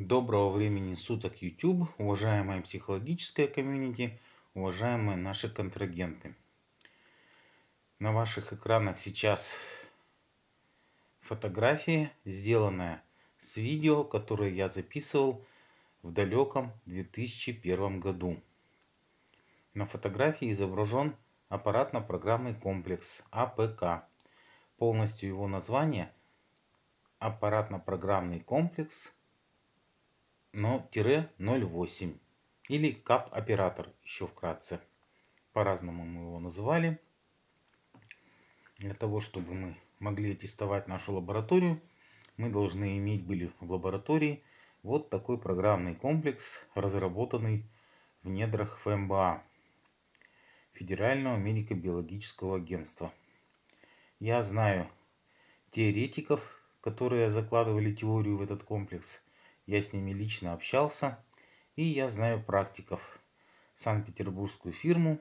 Доброго времени суток, YouTube, уважаемая психологическая комьюнити, уважаемые наши контрагенты. На ваших экранах сейчас фотография, сделанная с видео, которое я записывал в далеком 2001 году. На фотографии изображен аппаратно-программный комплекс АПК. Полностью его название аппаратно-программный комплекс но тире 08 или кап-оператор еще вкратце. По-разному мы его называли. Для того, чтобы мы могли тестовать нашу лабораторию, мы должны иметь были в лаборатории вот такой программный комплекс, разработанный в недрах ФМБА, Федерального медико-биологического агентства. Я знаю теоретиков, которые закладывали теорию в этот комплекс – я с ними лично общался, и я знаю практиков. Санкт-Петербургскую фирму,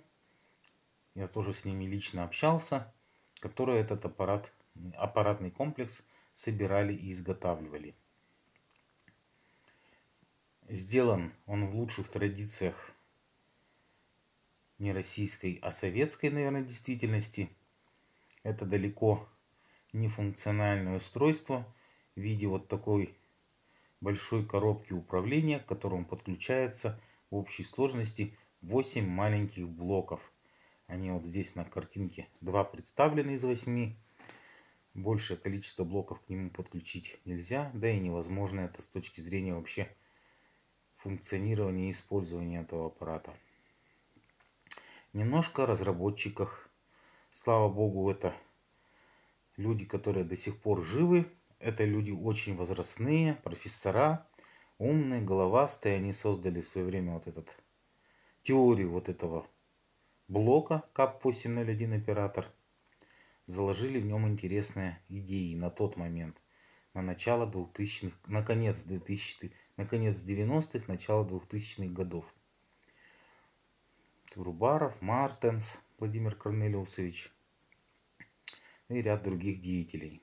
я тоже с ними лично общался, которые этот аппарат, аппаратный комплекс собирали и изготавливали. Сделан он в лучших традициях не российской, а советской, наверное, действительности. Это далеко не функциональное устройство в виде вот такой большой коробки управления, к которому подключается в общей сложности 8 маленьких блоков. Они вот здесь на картинке 2 представлены из 8. Большее количество блоков к нему подключить нельзя, да и невозможно это с точки зрения вообще функционирования и использования этого аппарата. Немножко о разработчиках. Слава богу, это люди, которые до сих пор живы, это люди очень возрастные, профессора, умные, головастые. Они создали в свое время вот этот теорию вот этого блока КАП-801 оператор. Заложили в нем интересные идеи на тот момент. На начало 2000-х, на конец 2000 на конец 90-х, начало 2000-х годов. Турубаров, Мартенс, Владимир Корнелиусович и ряд других деятелей.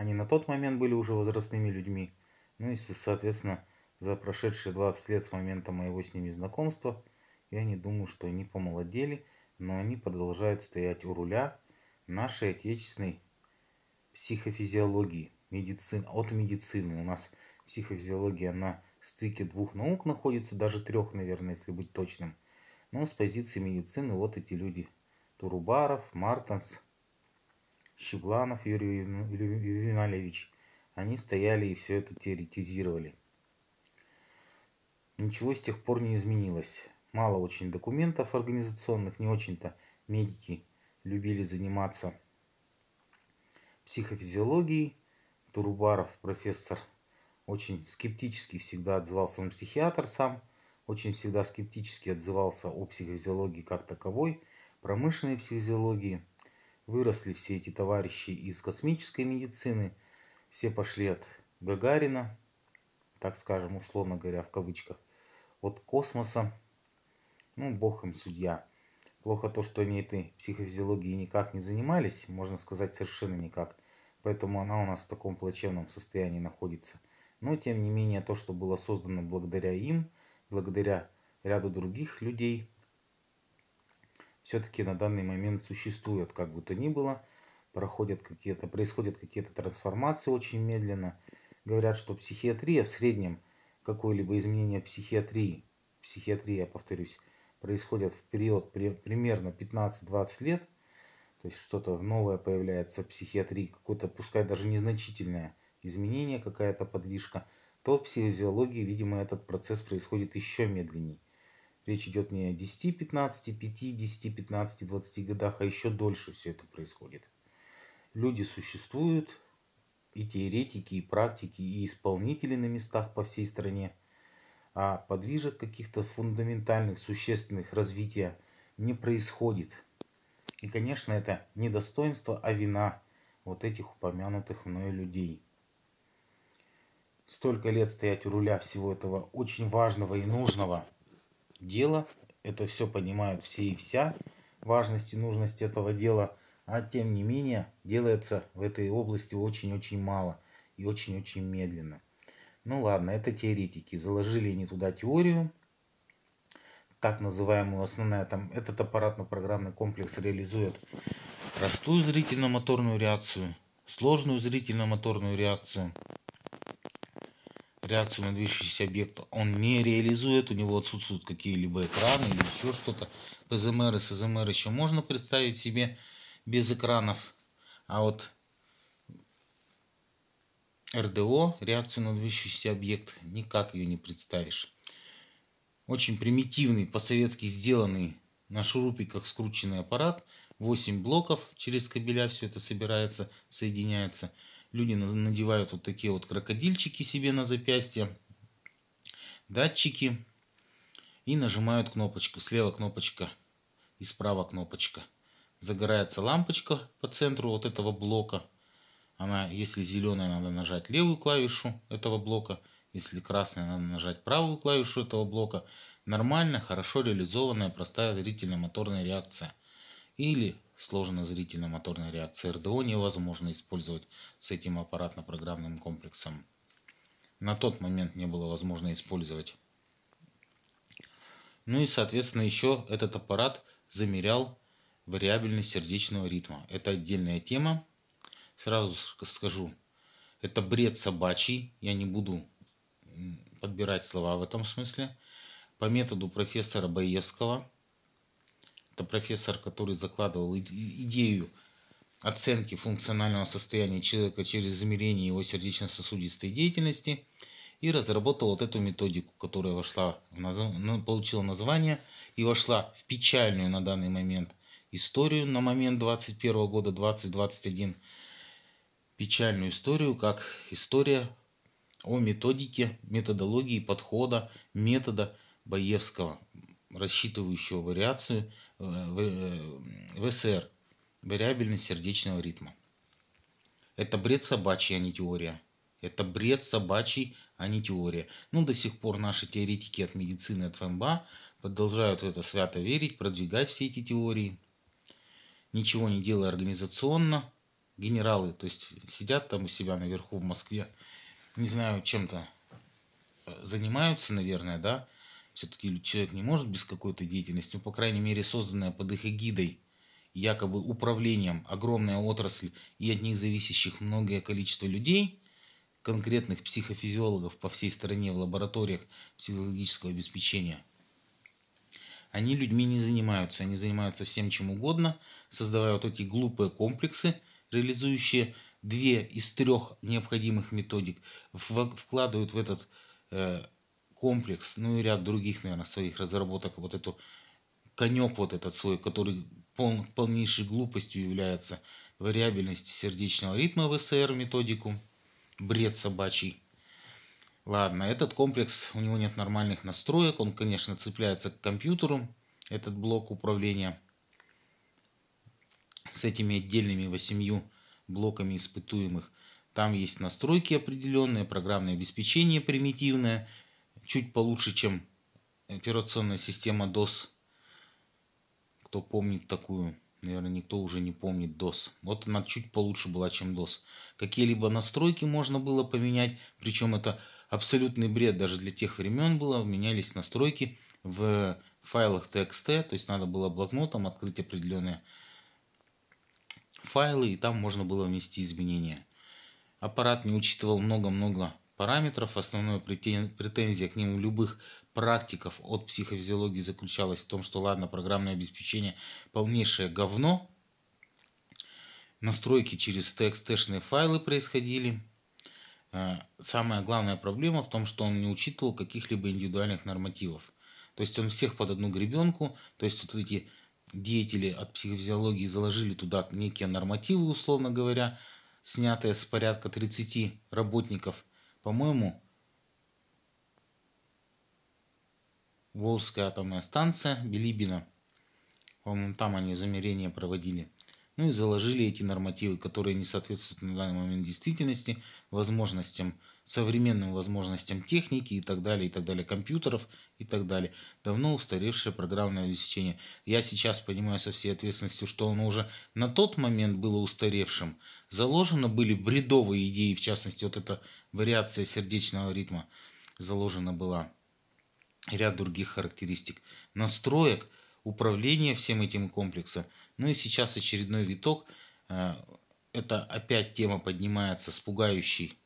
Они на тот момент были уже возрастными людьми. Ну и, соответственно, за прошедшие 20 лет с момента моего с ними знакомства, я не думаю, что они помолодели, но они продолжают стоять у руля нашей отечественной психофизиологии, медицин, от медицины. У нас психофизиология на стыке двух наук находится, даже трех, наверное, если быть точным. Но с позиции медицины вот эти люди. Турубаров, Мартенс, Щегланов Юрий Ювеналевич. Они стояли и все это теоретизировали. Ничего с тех пор не изменилось. Мало очень документов организационных, не очень-то медики любили заниматься психофизиологией. Турубаров, профессор, очень скептически всегда отзывался, он психиатр сам, очень всегда скептически отзывался о психофизиологии как таковой, промышленной психофизиологии – Выросли все эти товарищи из космической медицины. Все пошли от Гагарина, так скажем, условно говоря, в кавычках, от космоса. Ну, бог им судья. Плохо то, что они этой психофизиологией никак не занимались, можно сказать, совершенно никак. Поэтому она у нас в таком плачевном состоянии находится. Но, тем не менее, то, что было создано благодаря им, благодаря ряду других людей, все-таки на данный момент существуют, как бы то ни было, проходят какие-то, происходят какие-то трансформации очень медленно. Говорят, что психиатрия в среднем, какое-либо изменение психиатрии, психиатрия, повторюсь, происходит в период при, примерно 15-20 лет, то есть что-то новое появляется в психиатрии, какое-то, пускай даже незначительное изменение, какая-то подвижка, то в психофизиологии, видимо, этот процесс происходит еще медленнее. Речь идет не о 10, 15, 5, 10, 15, 20 годах, а еще дольше все это происходит. Люди существуют, и теоретики, и практики, и исполнители на местах по всей стране. А подвижек каких-то фундаментальных, существенных развития не происходит. И, конечно, это не достоинство, а вина вот этих упомянутых мною людей. Столько лет стоять у руля всего этого очень важного и нужного – дело. Это все понимают все и вся, важность и нужность этого дела. А тем не менее, делается в этой области очень-очень мало и очень-очень медленно. Ну ладно, это теоретики. Заложили не туда теорию, так называемую основная, там этот аппаратно-программный комплекс реализует простую зрительно-моторную реакцию, сложную зрительно-моторную реакцию, реакцию на движущийся объект он не реализует, у него отсутствуют какие-либо экраны или еще что-то. ПЗМР и СЗМР еще можно представить себе без экранов, а вот РДО, реакцию на движущийся объект, никак ее не представишь очень примитивный, по-советски сделанный на шурупиках скрученный аппарат. 8 блоков через кабеля все это собирается, соединяется. Люди надевают вот такие вот крокодильчики себе на запястье, датчики и нажимают кнопочку. Слева кнопочка и справа кнопочка. Загорается лампочка по центру вот этого блока. Она, если зеленая, надо нажать левую клавишу этого блока. Если красная, надо нажать правую клавишу этого блока. Нормально, хорошо реализованная простая зрительно-моторная реакция. Или сложная зрительно-моторная реакция РДО невозможно использовать с этим аппаратно-программным комплексом. На тот момент не было возможно использовать. Ну и, соответственно, еще этот аппарат замерял вариабельность сердечного ритма. Это отдельная тема. Сразу скажу, это бред собачий. Я не буду подбирать слова в этом смысле. По методу профессора Баевского, это профессор, который закладывал идею оценки функционального состояния человека через измерение его сердечно-сосудистой деятельности и разработал вот эту методику, которая вошла в наз... Ну, получила название и вошла в печальную на данный момент историю на момент 21 года 2021 печальную историю как история о методике, методологии подхода, метода Баевского, рассчитывающего вариацию ВСР, э, вариабельность сердечного ритма. Это бред собачий, а не теория. Это бред собачий, а не теория. Ну, до сих пор наши теоретики от медицины, от ФМБА продолжают в это свято верить, продвигать все эти теории. Ничего не делая организационно. Генералы, то есть сидят там у себя наверху в Москве, не знаю, чем-то э, занимаются, наверное, да. Все-таки человек не может без какой-то деятельности, ну, по крайней мере, созданная под их эгидой, якобы управлением, огромная отрасль и от них зависящих многое количество людей, конкретных психофизиологов по всей стране в лабораториях психологического обеспечения. Они людьми не занимаются, они занимаются всем чем угодно, создавая вот эти глупые комплексы, реализующие две из трех необходимых методик, вкладывают в этот э, комплекс, ну и ряд других, наверное, своих разработок, вот эту конек вот этот свой, который пол, полнейшей глупостью является. Вариабельность сердечного ритма в СР методику, бред собачий. Ладно, этот комплекс, у него нет нормальных настроек, он, конечно, цепляется к компьютеру, этот блок управления. С этими отдельными восемью блоками испытуемых. Там есть настройки определенные, программное обеспечение примитивное, чуть получше, чем операционная система DOS. Кто помнит такую? Наверное, никто уже не помнит DOS. Вот она чуть получше была, чем DOS. Какие-либо настройки можно было поменять, причем это абсолютный бред даже для тех времен было. Менялись настройки в файлах TXT, то есть надо было блокнотом открыть определенные файлы, и там можно было внести изменения. Аппарат не учитывал много-много параметров. Основная претензия к нему любых практиков от психофизиологии заключалась в том, что ладно, программное обеспечение полнейшее говно. Настройки через txt файлы происходили. Э, самая главная проблема в том, что он не учитывал каких-либо индивидуальных нормативов. То есть он всех под одну гребенку, то есть вот эти деятели от психофизиологии заложили туда некие нормативы, условно говоря, снятые с порядка 30 работников. По-моему, Волжская атомная станция, Билибина. По-моему, там они замерения проводили. Ну и заложили эти нормативы, которые не соответствуют на данный момент действительности, возможностям современным возможностям техники и так далее, и так далее, компьютеров и так далее. Давно устаревшее программное обеспечение. Я сейчас понимаю со всей ответственностью, что оно уже на тот момент было устаревшим. Заложено были бредовые идеи, в частности, вот это вариация сердечного ритма заложена была. Ряд других характеристик. Настроек, управления всем этим комплексом. Ну и сейчас очередной виток. Э, это опять тема поднимается с пугающей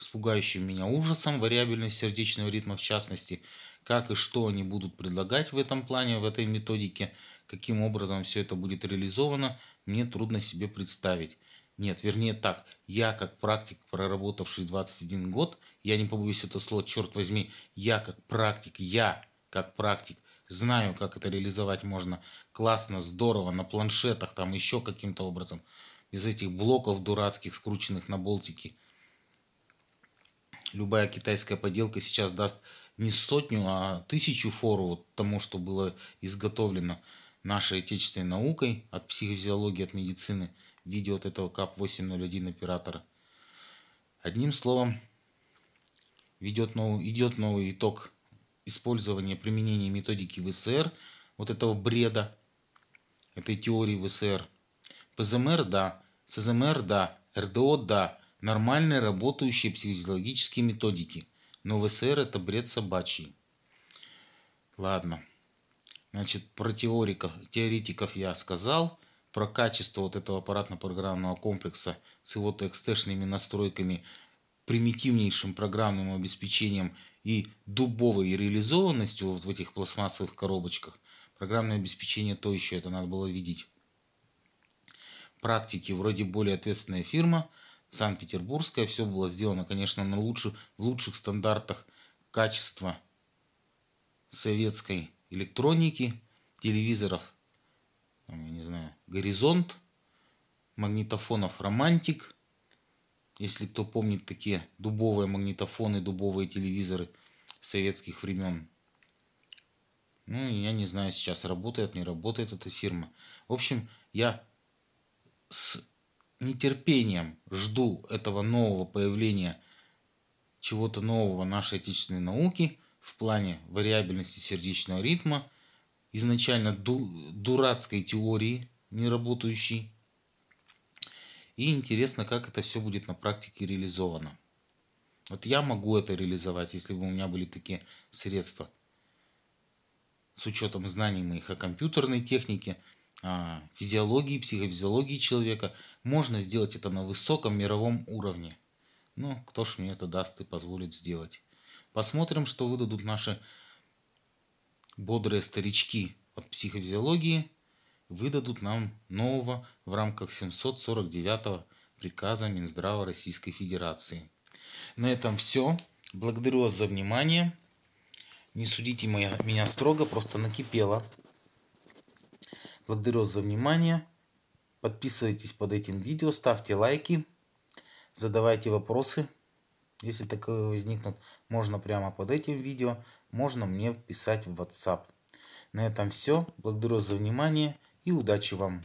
с пугающим меня ужасом, вариабельность сердечного ритма в частности, как и что они будут предлагать в этом плане, в этой методике, каким образом все это будет реализовано, мне трудно себе представить. Нет, вернее так, я как практик, проработавший 21 год, я не побоюсь это слово, черт возьми, я как практик, я как практик, знаю, как это реализовать можно классно, здорово, на планшетах, там еще каким-то образом, без этих блоков дурацких, скрученных на болтики. Любая китайская поделка сейчас даст не сотню, а тысячу фору вот тому, что было изготовлено нашей отечественной наукой от психофизиологии, от медицины – в виде вот этого КАП-801 оператора. Одним словом, ведет новый, идет новый итог использования, применения методики ВСР, вот этого бреда, этой теории ВСР. ПЗМР – да, СЗМР – да, РДО – да, нормальные работающие психофизиологические методики. Но ВСР – это бред собачий. Ладно. Значит, про теориков, теоретиков я сказал – про качество вот этого аппаратно-программного комплекса с его текстешными настройками, примитивнейшим программным обеспечением и дубовой реализованностью вот в этих пластмассовых коробочках. Программное обеспечение то еще, это надо было видеть. Практики вроде более ответственная фирма, Санкт-Петербургская, все было сделано, конечно, на лучших, в лучших стандартах качества советской электроники, телевизоров там, я не знаю, горизонт, магнитофонов романтик, если кто помнит такие дубовые магнитофоны, дубовые телевизоры советских времен. Ну, я не знаю, сейчас работает, не работает эта фирма. В общем, я с нетерпением жду этого нового появления чего-то нового нашей отечественной науки в плане вариабельности сердечного ритма – изначально ду дурацкой теории, не работающей. И интересно, как это все будет на практике реализовано. Вот я могу это реализовать, если бы у меня были такие средства. С учетом знаний моих о компьютерной технике, о физиологии, психофизиологии человека, можно сделать это на высоком мировом уровне. Ну, кто ж мне это даст и позволит сделать. Посмотрим, что выдадут наши бодрые старички от психофизиологии выдадут нам нового в рамках 749 приказа Минздрава Российской Федерации. На этом все. Благодарю вас за внимание. Не судите моя, меня строго, просто накипело. Благодарю вас за внимание. Подписывайтесь под этим видео, ставьте лайки, задавайте вопросы. Если таковые возникнут, можно прямо под этим видео, можно мне писать в WhatsApp. На этом все. Благодарю за внимание и удачи вам!